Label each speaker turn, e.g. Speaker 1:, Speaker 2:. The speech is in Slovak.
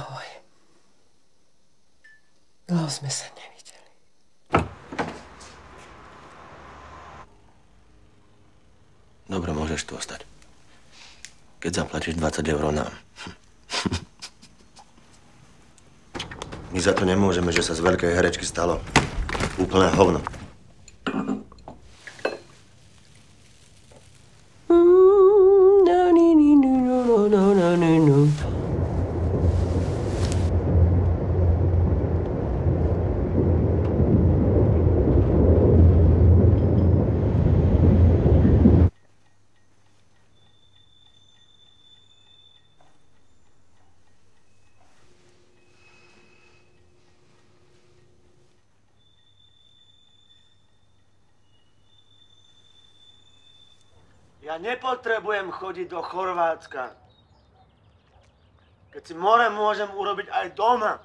Speaker 1: Ahoj. Dlho sme sa nevideli.
Speaker 2: Dobre, môžeš tu ostať. Keď zaplatíš 20 eur nám. My za to nemôžeme, že sa z veľkej herečky stalo úplné hovno.
Speaker 3: Ja nepotrebujem chodiť do Chorvátska. Keď si more môžem urobiť aj doma.